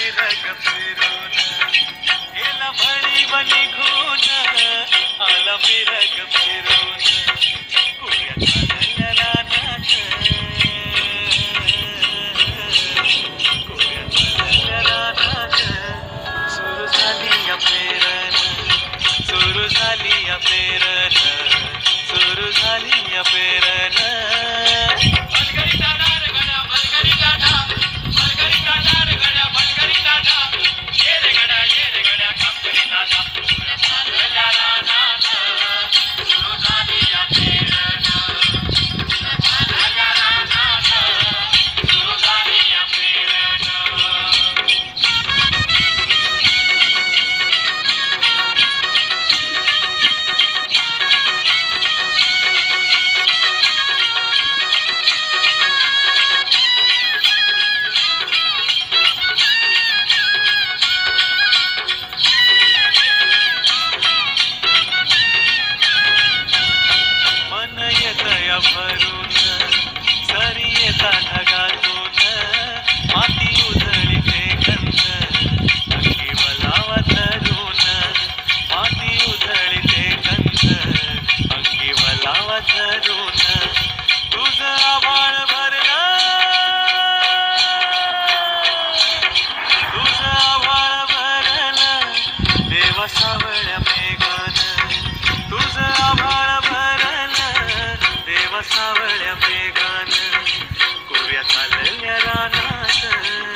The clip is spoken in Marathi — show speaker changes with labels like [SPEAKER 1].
[SPEAKER 1] फिरक फिरून एला भणी बनी घून आला फिरक फिरून वसावळ मेघन तुझं आभाळ भरन देवसावळ मेघन गोव्या चालल्या रानात.